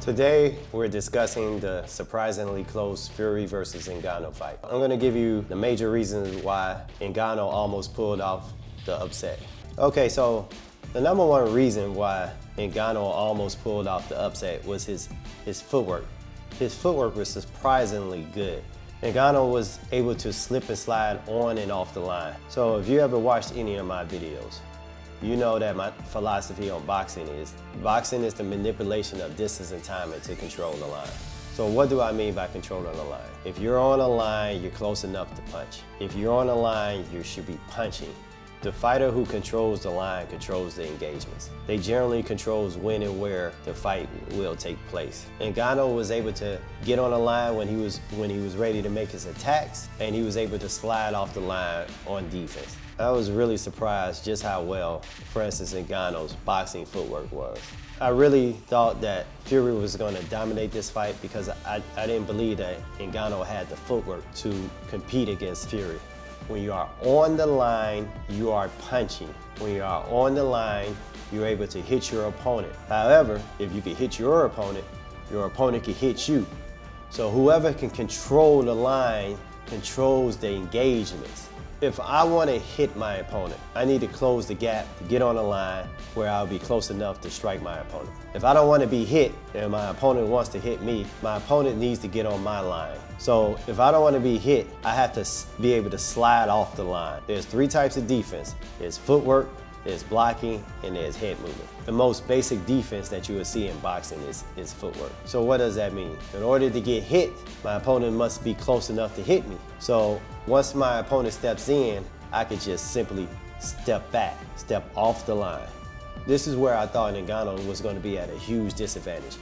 Today, we're discussing the surprisingly close Fury versus Ngannou fight. I'm gonna give you the major reasons why Ngannou almost pulled off the upset. Okay, so the number one reason why Ngannou almost pulled off the upset was his, his footwork. His footwork was surprisingly good. Ngannou was able to slip and slide on and off the line. So if you ever watched any of my videos, you know that my philosophy on boxing is, boxing is the manipulation of distance and timing to control the line. So what do I mean by controlling the line? If you're on a line, you're close enough to punch. If you're on a line, you should be punching. The fighter who controls the line controls the engagements. They generally controls when and where the fight will take place. Ngannou was able to get on the line when he was when he was ready to make his attacks, and he was able to slide off the line on defense. I was really surprised just how well Francis Ngannou's boxing footwork was. I really thought that Fury was going to dominate this fight because I, I didn't believe that Ngannou had the footwork to compete against Fury. When you are on the line, you are punching. When you are on the line, you're able to hit your opponent. However, if you can hit your opponent, your opponent can hit you. So whoever can control the line controls the engagements. If I want to hit my opponent, I need to close the gap to get on the line where I'll be close enough to strike my opponent. If I don't want to be hit and my opponent wants to hit me, my opponent needs to get on my line. So if I don't want to be hit, I have to be able to slide off the line. There's three types of defense. There's footwork, there's blocking, and there's head movement. The most basic defense that you will see in boxing is, is footwork. So what does that mean? In order to get hit, my opponent must be close enough to hit me. So once my opponent steps in, I could just simply step back, step off the line. This is where I thought Ngannou was going to be at a huge disadvantage.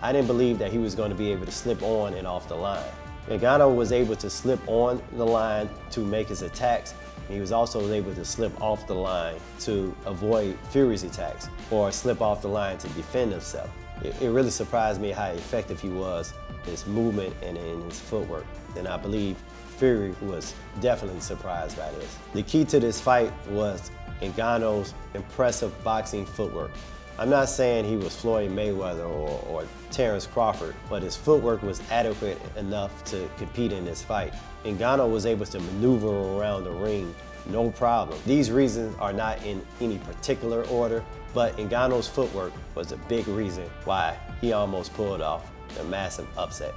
I didn't believe that he was going to be able to slip on and off the line. Ngannou was able to slip on the line to make his attacks. He was also able to slip off the line to avoid Fury's attacks or slip off the line to defend himself. It, it really surprised me how effective he was, in his movement and in his footwork. And I believe Fury was definitely surprised by this. The key to this fight was Ngannou's impressive boxing footwork. I'm not saying he was Floyd Mayweather or, or Terrence Crawford, but his footwork was adequate enough to compete in this fight. Ngannou was able to maneuver around the ring no problem. These reasons are not in any particular order, but Ngannou's footwork was a big reason why he almost pulled off the massive upset.